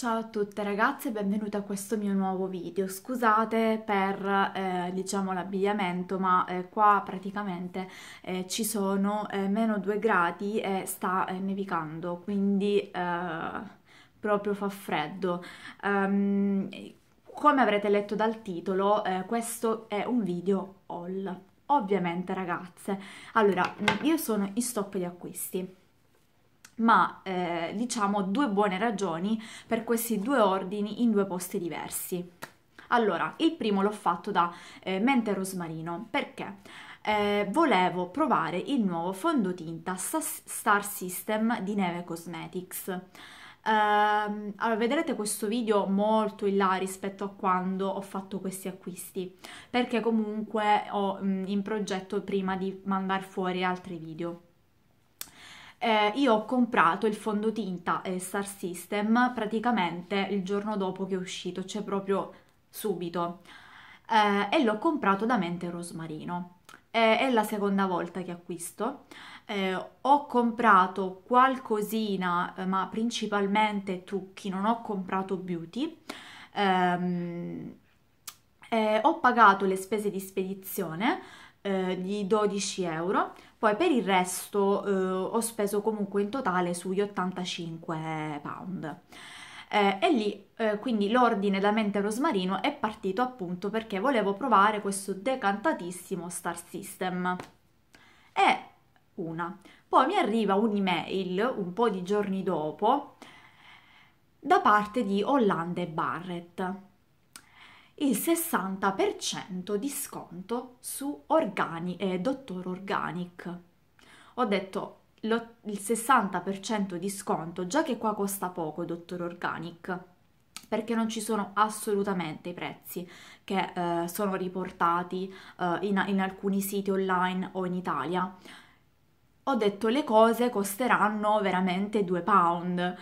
Ciao a tutte ragazze, benvenute a questo mio nuovo video. Scusate per eh, diciamo l'abbigliamento, ma eh, qua praticamente eh, ci sono eh, meno 2 gradi e sta eh, nevicando, quindi eh, proprio fa freddo. Um, come avrete letto dal titolo, questo è un video haul. Ovviamente ragazze, allora io sono in stop di acquisti ma eh, diciamo due buone ragioni per questi due ordini in due posti diversi. Allora, il primo l'ho fatto da eh, Mente Rosmarino perché eh, volevo provare il nuovo fondotinta Star System di Neve Cosmetics. Uh, allora, vedrete questo video molto in là rispetto a quando ho fatto questi acquisti, perché comunque ho mh, mm, in progetto prima di mandare fuori altri video eh, io ho comprato il fondotinta eh, Star System praticamente il giorno dopo che è uscito, cioè proprio subito, eh, e l'ho comprato da Mente Rosmarino. è la seconda volta che acquisto. Eh, ho comprato qualcosina, eh, ma principalmente trucchi, non ho comprato beauty. Ehm, eh, ho pagato le spese di spedizione eh, di 12 euro poi per il resto eh, ho speso comunque in totale sugli 85 pound. Eh, e lì eh, quindi l'ordine da mente rosmarino è partito appunto perché volevo provare questo decantatissimo Star System. E una. Poi mi arriva un'email un po' di giorni dopo da parte di Hollande Barrett il 60% di sconto su Organi eh, Dottor Organic. Ho detto lo, il 60% di sconto, già che qua costa poco Dottor Organic, perché non ci sono assolutamente i prezzi che eh, sono riportati eh, in, in alcuni siti online o in Italia. Ho detto le cose costeranno veramente 2 pound.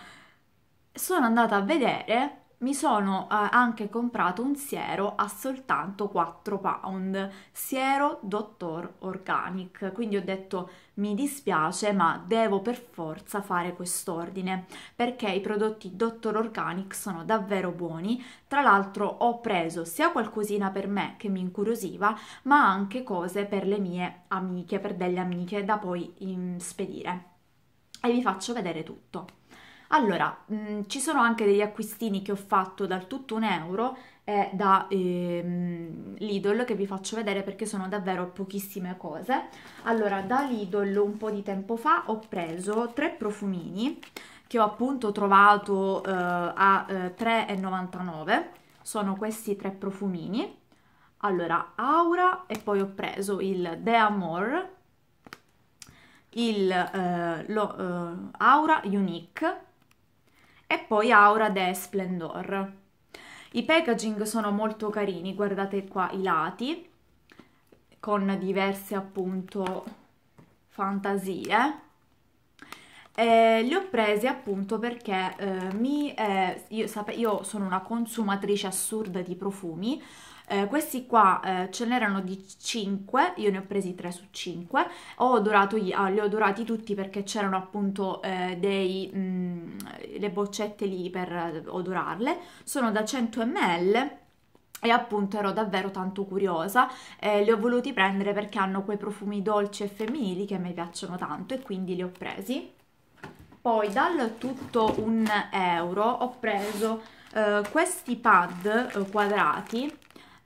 Sono andata a vedere mi sono eh, anche comprato un siero a soltanto 4 pound, siero Dottor Organic, quindi ho detto mi dispiace ma devo per forza fare quest'ordine perché i prodotti Dottor Organic sono davvero buoni, tra l'altro ho preso sia qualcosina per me che mi incuriosiva ma anche cose per le mie amiche, per delle amiche da poi spedire. E vi faccio vedere tutto. Allora, mh, mm, ci sono anche degli acquistini che ho fatto dal tutto un euro e da ehm, Lidl che vi faccio vedere perché sono davvero pochissime cose. Allora, da Lidl un po' di tempo fa ho preso tre profumini che ho appunto trovato eh, a eh, 3,99. Sono questi tre profumini. Allora, Aura e poi ho preso il De Amor, il eh, lo, eh, Aura Unique e poi Aura de Splendor. I packaging sono molto carini, guardate qua i lati, con diverse appunto fantasie. E li ho presi appunto perché eh, mi, eh, io, io sono una consumatrice assurda di profumi, eh, questi qua eh, ce n'erano di 5, io ne ho presi 3 su 5, ho odorato, ah, li ho odorati tutti perché c'erano appunto eh, dei, mh, mm, le boccette lì per odorarle, sono da 100 ml e appunto ero davvero tanto curiosa. Eh, li ho voluti prendere perché hanno quei profumi dolci e femminili che me piacciono tanto e quindi li ho presi. Poi dal tutto un euro ho preso eh, questi pad eh, quadrati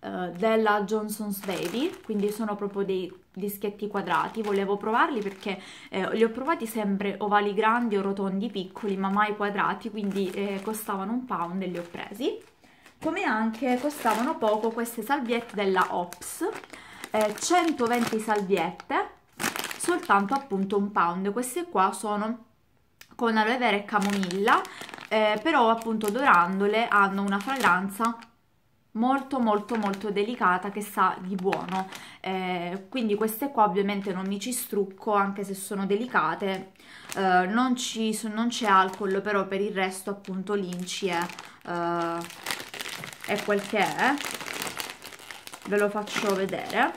uh, della Johnson's Baby, quindi sono proprio dei dischetti quadrati, volevo provarli perché eh, li ho provati sempre ovali grandi o rotondi piccoli, ma mai quadrati, quindi eh, costavano un pound e li ho presi. Come anche costavano poco queste salviette della Ops, eh, 120 salviette, soltanto appunto un pound. Queste qua sono con aloe vera e camomilla, eh, però appunto dorandole hanno una fragranza molto molto molto delicata che sa di buono. Eh, quindi queste qua ovviamente non mi ci strucco anche se sono delicate. Eh, non, c'è alcol però per il resto appunto l'inci è, eh, è quel che è. Ve lo faccio vedere.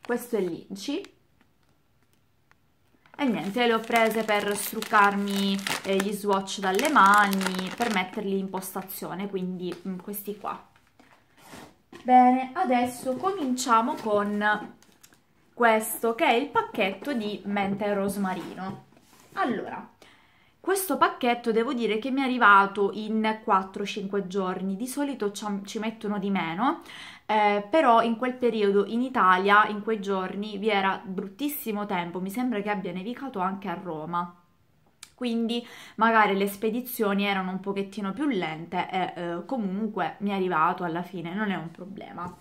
Questo è l'inci e niente, le ho prese per struccarmi eh, gli swatch dalle mani, per metterli in postazione, quindi mh, mm, questi qua. Bene, adesso cominciamo con questo che è il pacchetto di menta e rosmarino. Allora, questo pacchetto devo dire che mi è arrivato in 4-5 giorni, di solito ci mettono di meno, eh, però in quel periodo in Italia, in quei giorni, vi era bruttissimo tempo, mi sembra che abbia nevicato anche a Roma. Quindi magari le spedizioni erano un pochettino più lente e eh, comunque mi è arrivato alla fine, non è un problema.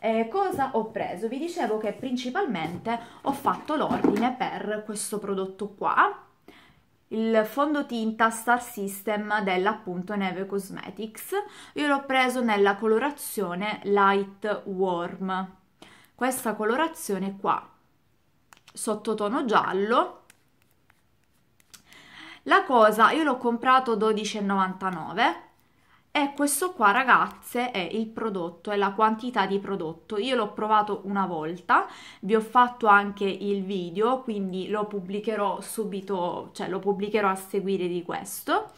Eh, cosa ho preso? Vi dicevo che principalmente ho fatto l'ordine per questo prodotto qua, il fondotinta Star System dell'appunto Neve Cosmetics. Io l'ho preso nella colorazione Light Warm. Questa colorazione qua, sottotono giallo. La cosa, io l'ho comprato 12,99 e questo qua ragazze è il prodotto, è la quantità di prodotto. Io l'ho provato una volta, vi ho fatto anche il video, quindi lo pubblicherò subito, cioè lo pubblicherò a seguire di questo.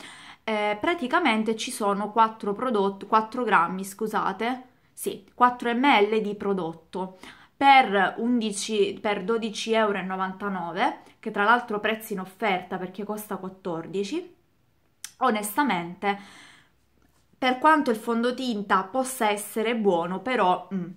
Eh, praticamente ci sono 4 prodotti, 4 grammi, scusate, sì, 4 ml di prodotto per, 11, per 12,99 euro, che tra l'altro prezzo in offerta perché costa 14. Onestamente per quanto il fondotinta possa essere buono, però mh, mm,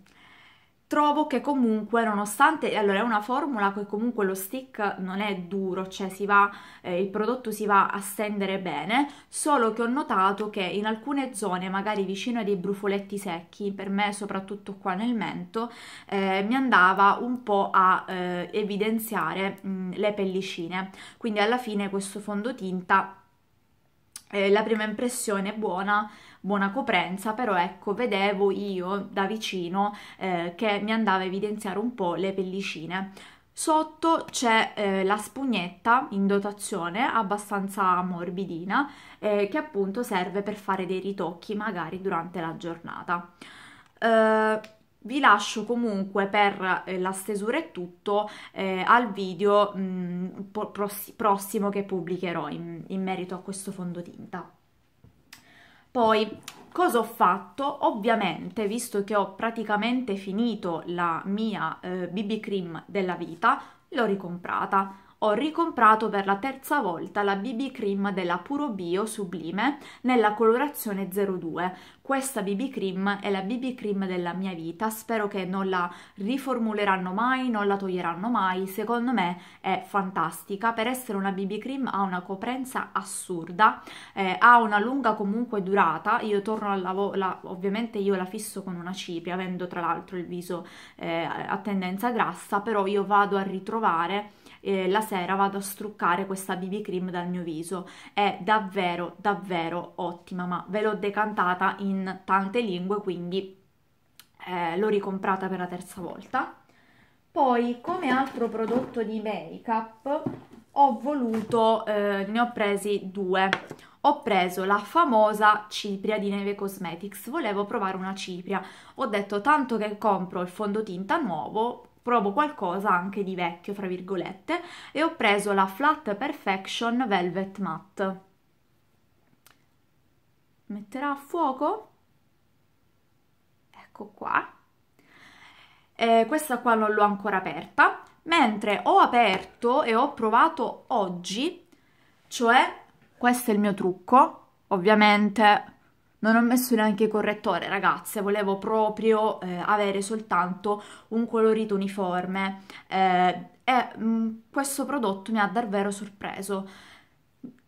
trovo che comunque nonostante allora è una formula che comunque lo stick non è duro cioè si va eh, il prodotto si va a stendere bene solo che ho notato che in alcune zone magari vicino a dei brufoletti secchi per me soprattutto qua nel mento eh, mi andava un po' a eh, evidenziare mh, mm, le pellicine. Quindi alla fine questo fondotinta eh, la prima impressione è buona buona coprenza, però ecco, vedevo io da vicino eh, che mi andava a evidenziare un po' le pellicine. Sotto c'è eh, la spugnetta in dotazione abbastanza morbidina eh, che appunto serve per fare dei ritocchi magari durante la giornata. Eh, vi lascio comunque per eh, la stesura e tutto eh, al video mh, mm, prossimo che pubblicherò in, in merito a questo fondotinta. Poi, cosa ho fatto? Ovviamente, visto che ho praticamente finito la mia eh, BB cream della vita, l'ho ricomprata ho ricomprato per la terza volta la BB Cream della Puro Bio Sublime nella colorazione 02. Questa BB Cream è la BB Cream della mia vita, spero che non la riformuleranno mai, non la toglieranno mai, secondo me è fantastica, per essere una BB Cream ha una coprenza assurda, eh, ha una lunga comunque durata, io torno al lavoro, ovviamente io la fisso con una cipria, avendo tra l'altro il viso eh, a tendenza grassa, però io vado a ritrovare eh, la sera vado a struccare questa BB cream dal mio viso. È davvero, davvero ottima, ma ve l'ho decantata in tante lingue, quindi eh, l'ho ricomprata per la terza volta. Poi, come altro prodotto di make-up, ho voluto, eh, ne ho presi due. Ho preso la famosa cipria di Neve Cosmetics, volevo provare una cipria. Ho detto tanto che compro il fondotinta nuovo, provo qualcosa anche di vecchio, fra virgolette, e ho preso la Flat Perfection Velvet Matte. Metterà a fuoco? Ecco qua. Eh, questa qua non l'ho ancora aperta, mentre ho aperto e ho provato oggi, cioè questo è il mio trucco, ovviamente non ho messo neanche il correttore, ragazze, volevo proprio eh, avere soltanto un colorito uniforme. Eh, e mh, mm, questo prodotto mi ha davvero sorpreso.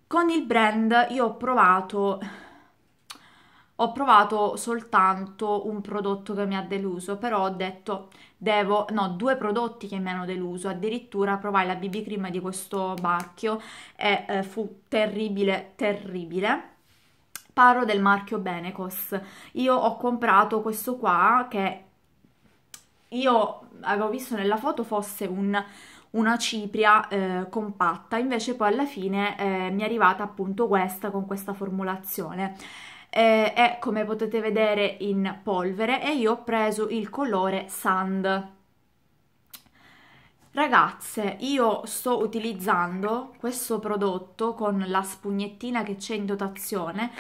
Con il brand io ho provato ho provato soltanto un prodotto che mi ha deluso, però ho detto devo, no, due prodotti che mi hanno deluso, addirittura provai la BB cream di questo marchio e eh, fu terribile, terribile Parlo del marchio Benecos. Io ho comprato questo qua che io avevo visto nella foto fosse un, una cipria eh, compatta, invece poi alla fine eh, mi è arrivata appunto questa con questa formulazione. Eh, è come potete vedere in polvere e io ho preso il colore Sand. Ragazze, io sto utilizzando questo prodotto con la spugnettina che c'è in dotazione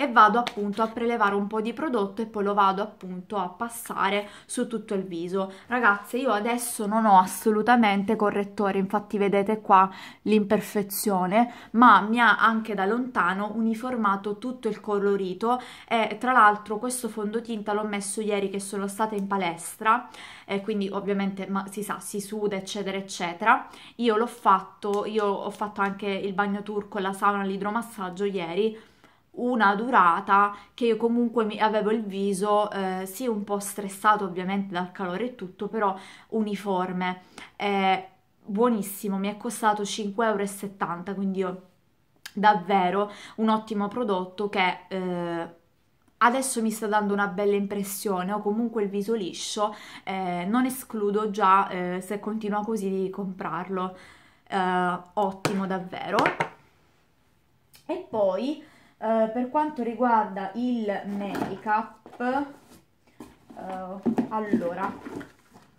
e vado appunto a prelevare un po' di prodotto e poi lo vado appunto a passare su tutto il viso. Ragazze, io adesso non ho assolutamente correttore, infatti vedete qua l'imperfezione, ma mi ha anche da lontano uniformato tutto il colorito e tra l'altro questo fondotinta l'ho messo ieri che sono stata in palestra e quindi ovviamente ma, si sa, si suda eccetera eccetera. Io l'ho fatto, io ho fatto anche il bagno turco, la sauna, l'idromassaggio ieri una durata che io comunque mi avevo il viso eh, sì un po' stressato ovviamente dal calore e tutto però uniforme. Eh, buonissimo mi è costato 5,70 euro quindi io davvero un ottimo prodotto che eh, adesso mi sta dando una bella impressione ho comunque il viso liscio eh, non escludo già eh, se continua così di comprarlo. Eh, ottimo davvero. E poi Uh, per quanto riguarda il make up, uh, allora,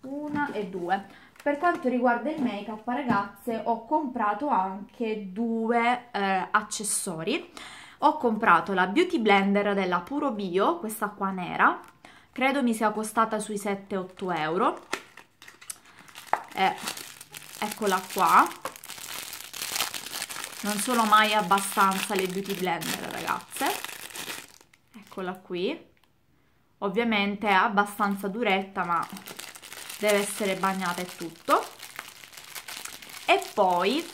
una e due. Per quanto riguarda il make up, ragazze, ho comprato anche due uh, accessori. Ho comprato la Beauty Blender della Puro Bio, questa qua nera, credo mi sia costata sui 7-8 euro. Eh, eccola qua non sono mai abbastanza le beauty blender ragazze. Eccola qui. Ovviamente è abbastanza duretta ma deve essere bagnata e tutto. E poi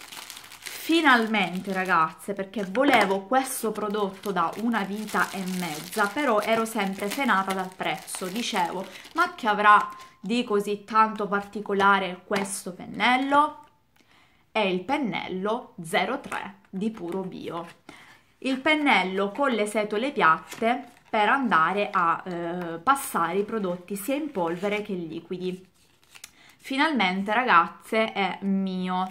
finalmente ragazze perché volevo questo prodotto da una vita e mezza però ero sempre frenata dal prezzo. Dicevo ma che avrà di così tanto particolare questo pennello è il pennello 03 di Puro Bio. Il pennello con le setole piatte per andare a eh, passare i prodotti sia in polvere che liquidi. Finalmente ragazze è mio,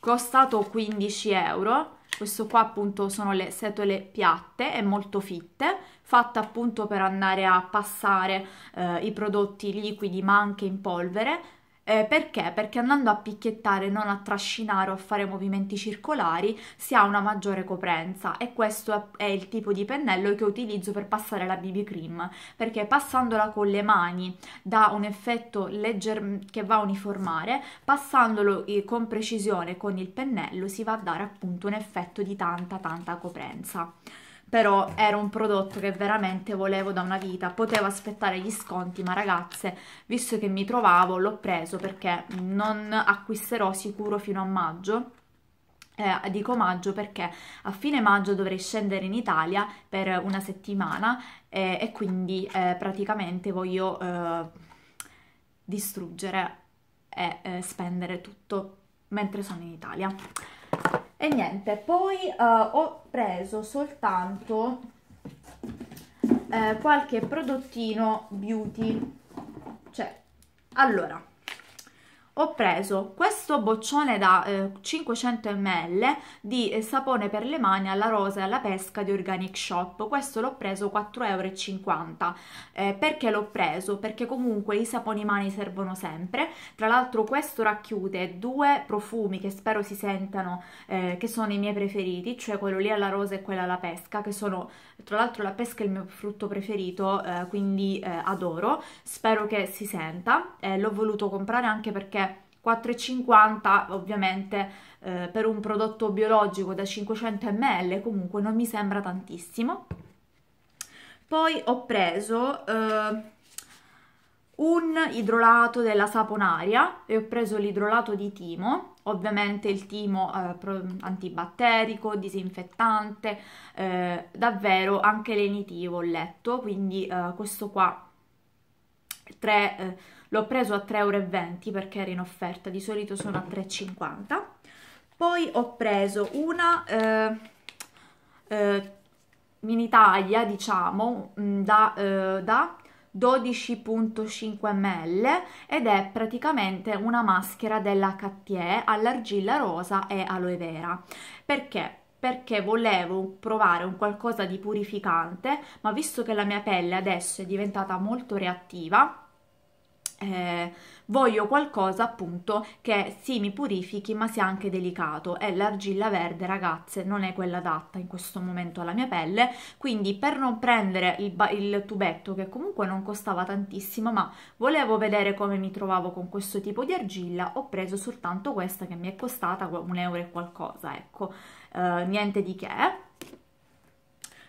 costato 15 euro, questo qua appunto sono le setole piatte e molto fitte, fatte appunto per andare a passare eh, i prodotti liquidi ma anche in polvere, eh, perché? Perché andando a picchiettare, non a trascinare o a fare movimenti circolari, si ha una maggiore coprenza. E questo è il tipo di pennello che utilizzo per passare la BB cream, perché passandola con le mani dà un effetto leggero che va a uniformare, passandolo eh, con precisione con il pennello si va a dare appunto un effetto di tanta tanta coprenza però era un prodotto che veramente volevo da una vita, potevo aspettare gli sconti, ma ragazze, visto che mi trovavo, l'ho preso perché non acquisterò sicuro fino a maggio. Eh, dico maggio perché a fine maggio dovrei scendere in Italia per una settimana eh, e quindi eh, praticamente voglio eh, distruggere e eh, spendere tutto mentre sono in Italia. E niente, poi uh, ho preso soltanto uh, qualche prodottino beauty. Cioè, allora, ho preso questo boccione da eh, 500 ml di eh, sapone per le mani alla rosa e alla pesca di Organic Shop. Questo l'ho preso 4,50 euro. Eh, perché l'ho preso? Perché comunque i saponi mani servono sempre. Tra l'altro questo racchiude due profumi che spero si sentano, eh, che sono i miei preferiti, cioè quello lì alla rosa e quello alla pesca, che sono, tra l'altro la pesca è il mio frutto preferito, eh, quindi eh, adoro. Spero che si senta. l'ho voluto comprare anche perché 4,50 ovviamente eh, per un prodotto biologico da 500 ml comunque non mi sembra tantissimo poi ho preso eh, un idrolato della saponaria e ho preso l'idrolato di timo ovviamente il timo eh, antibatterico, disinfettante, eh, davvero anche lenitivo ho letto, quindi eh, questo qua 3 eh, l'ho preso a 3,20 euro perché era in offerta, di solito sono a 3,50 poi ho preso una eh, eh, mini taglia diciamo mm, da, da 12.5 ml ed è praticamente una maschera della Cartier all'argilla rosa e aloe vera. Perché? Perché volevo provare un qualcosa di purificante ma visto che la mia pelle adesso è diventata molto reattiva eh, voglio qualcosa appunto che sì mi purifichi ma sia anche delicato. E l'argilla verde ragazze non è quella adatta in questo momento alla mia pelle. Quindi per non prendere il, il tubetto che comunque non costava tantissimo ma volevo vedere come mi trovavo con questo tipo di argilla ho preso soltanto questa che mi è costata un euro e qualcosa ecco. Eh, niente di che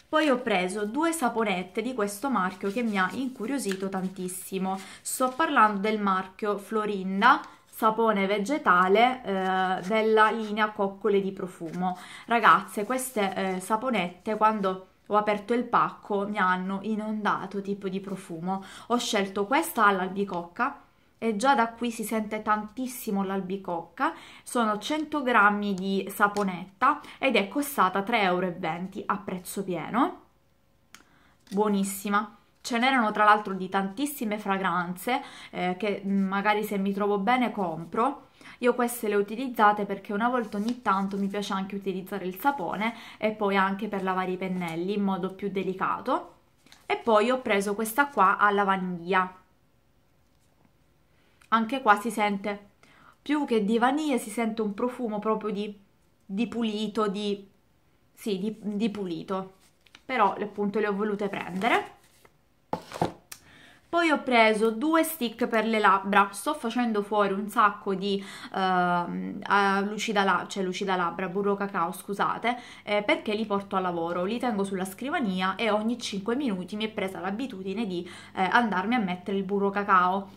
poi ho preso due saponette di questo marchio che mi ha incuriosito tantissimo. Sto parlando del marchio Florinda sapone vegetale eh, della linea coccole di profumo. Ragazze, queste eh, saponette quando ho aperto il pacco mi hanno inondato tipo di profumo. Ho scelto questa all'albicocca e già da qui si sente tantissimo l'albicocca, sono 100 grammi di saponetta ed è costata 3,20 euro a prezzo pieno, buonissima. Ce n'erano tra l'altro di tantissime fragranze eh, che magari se mi trovo bene compro. Io queste le ho utilizzate perché una volta ogni tanto mi piace anche utilizzare il sapone e poi anche per lavare i pennelli in modo più delicato. E poi ho preso questa qua alla vaniglia anche qua si sente. Più che di vaniglia si sente un profumo proprio di, di pulito, di, sì, di, di pulito. Però appunto le ho volute prendere. Poi ho preso due stick per le labbra, sto facendo fuori un sacco di uh, lucida, la cioè lucida labbra, burro cacao, scusate, eh, perché li porto a lavoro, li tengo sulla scrivania e ogni 5 minuti mi è presa l'abitudine di eh, andarmi a mettere il burro cacao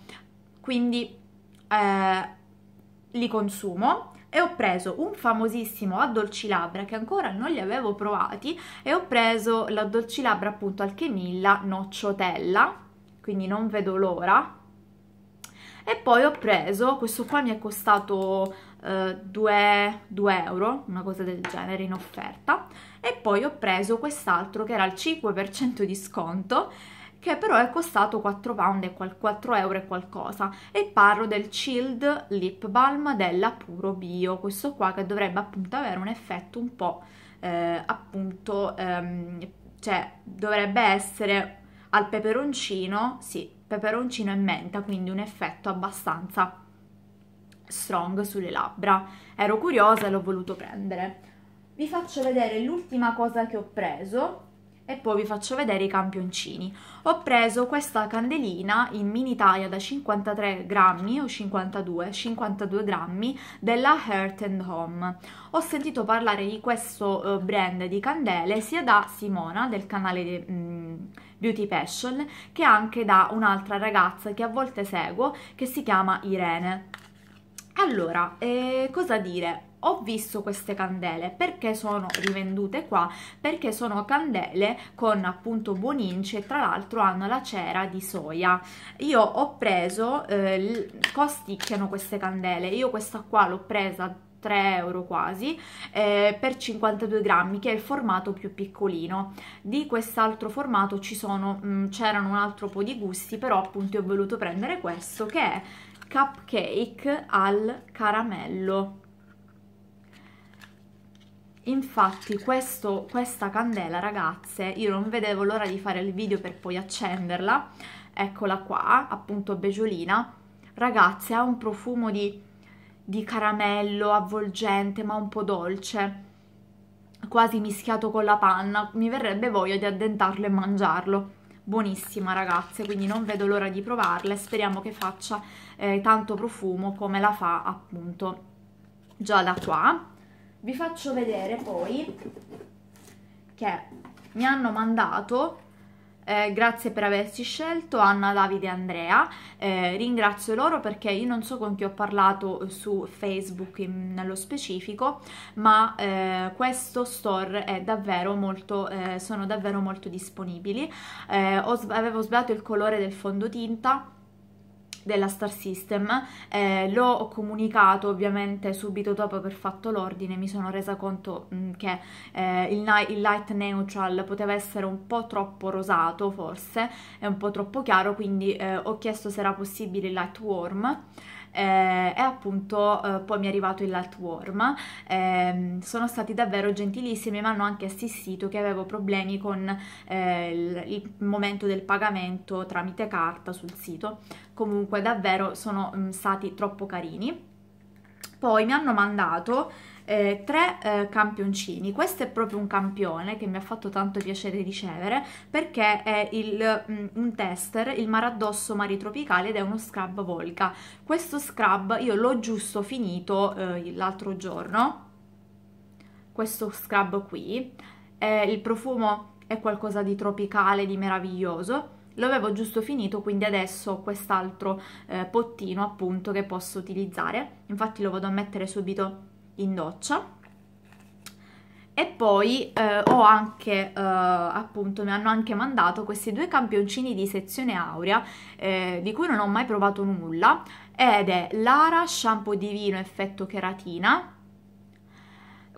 quindi eh, li consumo e ho preso un famosissimo addolcilabra che ancora non li avevo provati e ho preso l'addolcilabra appunto alchemilla nocciotella. Quindi non vedo l'ora. E poi ho preso, questo qua mi è costato 2 eh, euro, una cosa del genere in offerta. E poi ho preso quest'altro che era al 5% di sconto che però è costato 4 pound e 4 euro e qualcosa. E parlo del Chilled Lip Balm della Puro Bio questo qua che dovrebbe appunto avere un effetto un po' eh, appunto ehm, cioè dovrebbe essere al peperoncino sì peperoncino e menta quindi un effetto abbastanza strong sulle labbra. Ero curiosa e l'ho voluto prendere. Vi faccio vedere l'ultima cosa che ho preso e poi vi faccio vedere i campioncini. Ho preso questa candelina in mini taglia da 53 grammi o 52, 52 grammi della Heart and Home. Ho sentito parlare di questo uh, brand di candele sia da Simona del canale um, Beauty Passion che anche da un'altra ragazza che a volte seguo che si chiama Irene. Allora, eh, cosa dire? Ho visto queste candele. Perché sono rivendute qua? Perché sono candele con appunto buoninci e tra l'altro hanno la cera di soia. Io ho preso eh, costicchiano queste candele. Io questa qua l'ho presa 3 euro quasi eh, per 52 grammi che è il formato più piccolino. Di quest'altro formato ci sono mm, c'erano un altro po' di gusti però appunto ho voluto prendere questo che è cupcake al caramello Infatti questo, questa candela ragazze io non vedevo l'ora di fare il video per poi accenderla. Eccola qua appunto beggiolina. Ragazze ha un profumo di, di caramello avvolgente ma un po' dolce. Quasi mischiato con la panna. Mi verrebbe voglia di addentarlo e mangiarlo. Buonissima ragazze quindi non vedo l'ora di provarla speriamo che faccia eh, tanto profumo come la fa appunto già da qua vi faccio vedere poi che mi hanno mandato eh, grazie per averci scelto Anna, Davide e Andrea. Eh, ringrazio loro perché io non so con chi ho parlato su Facebook in, nello specifico ma eh, questo store è davvero molto eh, sono davvero molto disponibili. Eh, ho, avevo sbagliato il colore del fondotinta della Star System, eh, l'ho comunicato ovviamente subito dopo aver fatto l'ordine, mi sono resa conto mh, mm, che eh, il, il, light neutral poteva essere un po' troppo rosato forse, è un po' troppo chiaro, quindi eh, ho chiesto se era possibile il light warm eh, e appunto eh, poi mi è arrivato il Lightworm. Eh, sono stati davvero gentilissimi, mi hanno anche assistito che avevo problemi con eh, il, il, momento del pagamento tramite carta sul sito. Comunque davvero sono mh, mm, stati troppo carini. Poi mi hanno mandato eh, tre eh, campioncini. Questo è proprio un campione che mi ha fatto tanto piacere ricevere perché è il, mm, un tester, il Maraddosso Mari Tropicali ed è uno scrub Volca. Questo scrub io l'ho giusto finito eh, l'altro giorno, questo scrub qui. il profumo è qualcosa di tropicale, di meraviglioso lo avevo giusto finito quindi adesso ho quest'altro eh, pottino appunto che posso utilizzare. Infatti lo vado a mettere subito in doccia. E poi eh, ho anche, eh, appunto, mi hanno anche mandato questi due campioncini di sezione aurea eh, di cui non ho mai provato nulla ed è Lara Shampoo Divino Effetto Keratina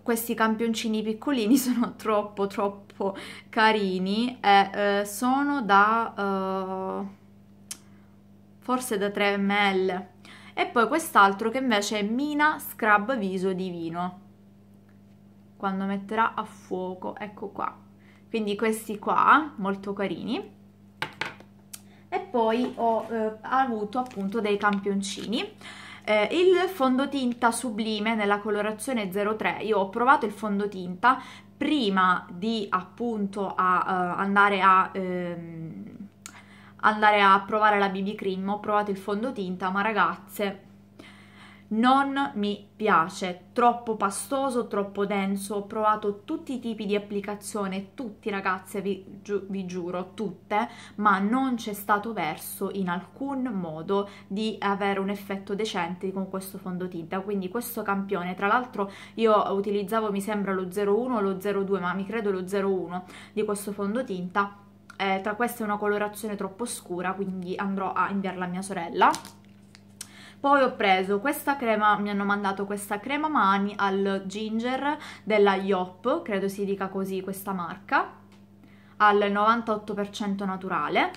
questi campioncini piccolini sono troppo troppo carini e eh, sono da uh, forse da 3 ml. E poi quest'altro che invece è Mina Scrub Viso Divino quando metterà a fuoco ecco qua. Quindi questi qua molto carini. E poi ho eh, avuto appunto dei campioncini eh, il fondotinta sublime nella colorazione 03 io ho provato il fondotinta prima di appunto a, uh, andare a ehm, andare a provare la BB cream, ho provato il fondotinta, ma ragazze non mi piace, troppo pastoso, troppo denso, ho provato tutti i tipi di applicazione, tutti ragazze vi, gi vi giuro, tutte, ma non c'è stato verso in alcun modo di avere un effetto decente con questo fondotinta, quindi questo campione, tra l'altro io utilizzavo mi sembra lo 01 o lo 02, ma mi credo lo 01 di questo fondotinta, eh, tra queste è una colorazione troppo scura quindi andrò a inviarla a mia sorella poi ho preso questa crema, mi hanno mandato questa crema mani al ginger della Yop, credo si dica così questa marca, al 98% naturale.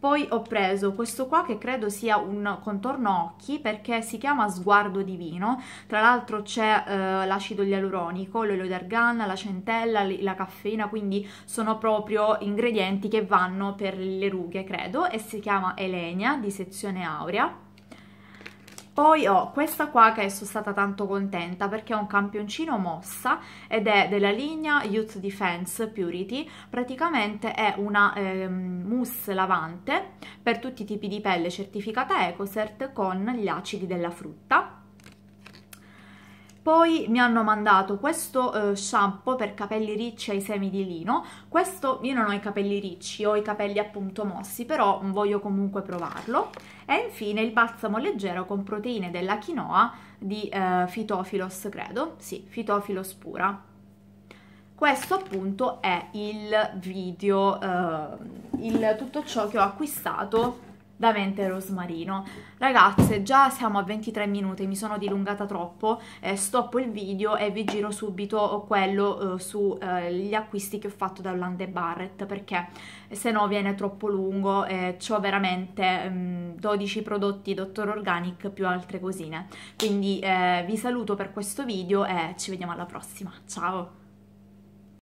Poi ho preso questo qua che credo sia un contorno occhi perché si chiama Sguardo Divino, tra l'altro c'è eh, l'acido ialuronico, l'olio d'argan, la centella, la caffeina, quindi sono proprio ingredienti che vanno per le rughe credo e si chiama Elenia di sezione aurea poi ho questa qua che sono stata tanto contenta perché è un campioncino mossa ed è della linea Youth Defense Purity, praticamente è una eh, mousse lavante per tutti i tipi di pelle certificata EcoCert con gli acidi della frutta poi mi hanno mandato questo uh, shampoo per capelli ricci ai semi di lino. Questo io non ho i capelli ricci, ho i capelli appunto mossi, però voglio comunque provarlo. E infine il balsamo leggero con proteine della quinoa di uh, Phytophilos, credo. Sì, Phytophilos pura. Questo appunto è il video, uh, il, tutto ciò che ho acquistato da mente rosmarino. Ragazze già siamo a 23 minuti mi sono dilungata troppo eh, stoppo il video e vi giro subito quello eh, sugli eh, acquisti che ho fatto da Hollande Barrett perché se no viene troppo lungo e ho veramente mh, mm, 12 prodotti Dottor Organic più altre cosine. Quindi eh, vi saluto per questo video e ci vediamo alla prossima. Ciao